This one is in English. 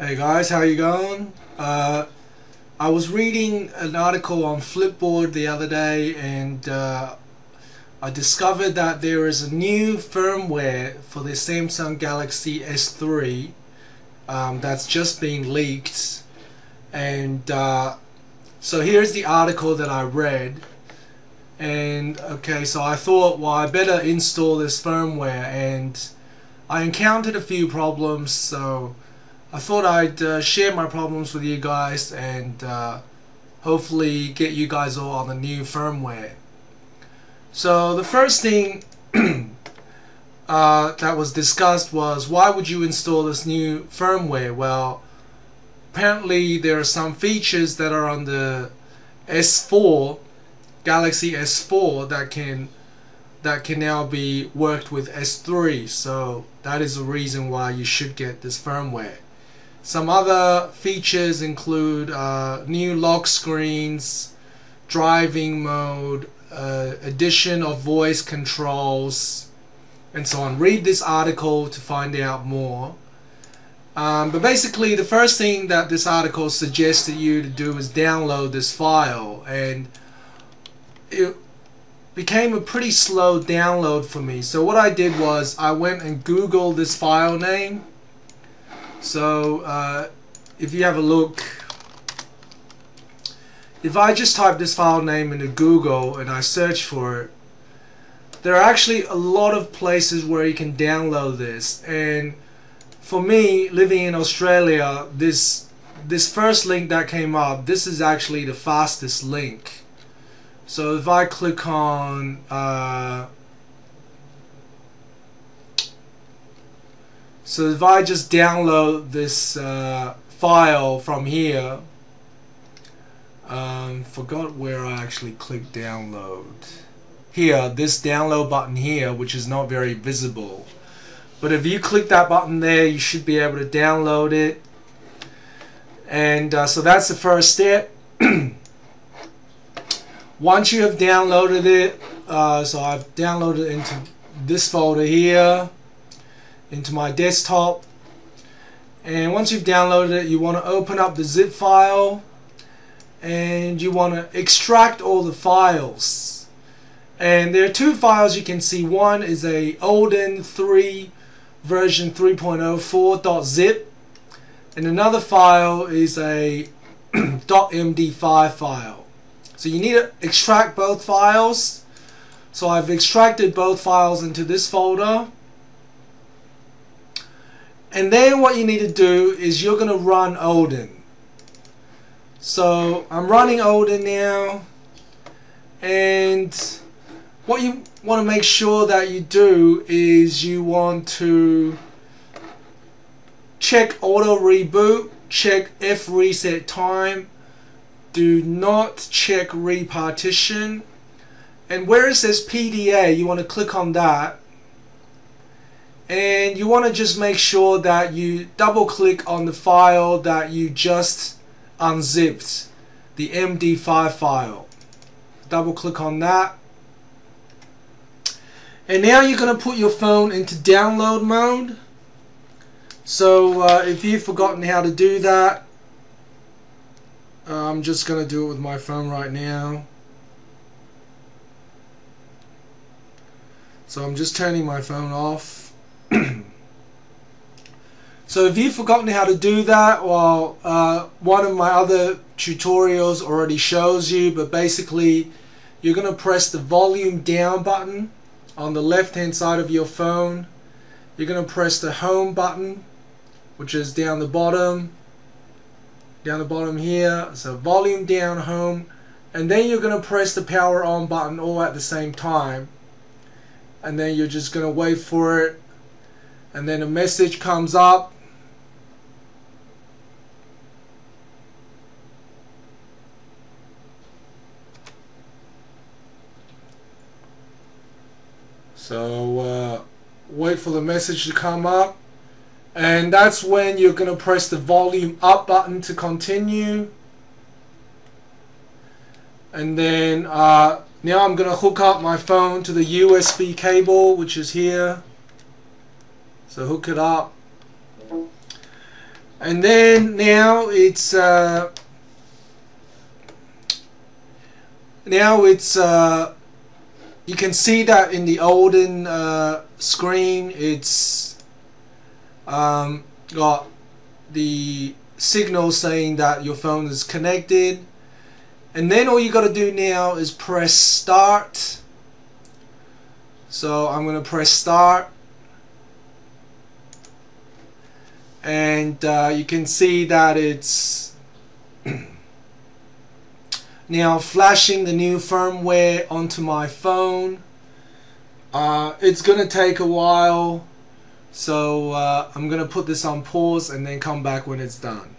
Hey guys, how you going? Uh, I was reading an article on Flipboard the other day and uh, I discovered that there is a new firmware for the Samsung Galaxy S3 um, that's just been leaked and uh, so here's the article that I read and okay so I thought well I better install this firmware and I encountered a few problems so I thought I'd uh, share my problems with you guys and uh, hopefully get you guys all on the new firmware. So the first thing uh, that was discussed was why would you install this new firmware? Well, apparently there are some features that are on the S4, Galaxy S4 that can that can now be worked with S3 so that is the reason why you should get this firmware some other features include uh, new lock screens, driving mode, uh, addition of voice controls, and so on. Read this article to find out more. Um, but basically, the first thing that this article suggested you to do is download this file, and it became a pretty slow download for me. So what I did was I went and Googled this file name so uh, if you have a look, if I just type this file name into Google and I search for it, there are actually a lot of places where you can download this. And for me living in Australia this this first link that came up this is actually the fastest link. So if I click on uh, So if I just download this uh, file from here, um, forgot where I actually clicked download. Here, this download button here, which is not very visible. But if you click that button there, you should be able to download it. And uh, so that's the first step. Once you have downloaded it, uh, so I've downloaded it into this folder here into my desktop. And once you've downloaded it you want to open up the zip file and you want to extract all the files. And there are two files you can see. One is a Odin 3 version 3.04.zip and another file is a .md5 file. So you need to extract both files. So I've extracted both files into this folder and then what you need to do is you're going to run Odin. So I'm running Odin now. And what you want to make sure that you do is you want to check auto reboot, check F. reset time, do not check repartition. And where it says PDA, you want to click on that and you want to just make sure that you double click on the file that you just unzipped the MD5 file. Double click on that. And now you're going to put your phone into download mode. So uh, if you've forgotten how to do that uh, I'm just going to do it with my phone right now. So I'm just turning my phone off so if you've forgotten how to do that, well, uh, one of my other tutorials already shows you, but basically you're going to press the volume down button on the left hand side of your phone. You're going to press the home button, which is down the bottom, down the bottom here. So volume down, home, and then you're going to press the power on button all at the same time. And then you're just going to wait for it and then a message comes up. So uh, wait for the message to come up. And that's when you're going to press the volume up button to continue. And then uh, now I'm going to hook up my phone to the USB cable which is here so hook it up. And then now it's uh, now it's uh, you can see that in the Odin uh, screen it's um, got the signal saying that your phone is connected. And then all you gotta do now is press start. So I'm gonna press start and uh, you can see that it's now flashing the new firmware onto my phone. Uh, it's gonna take a while so uh, I'm gonna put this on pause and then come back when it's done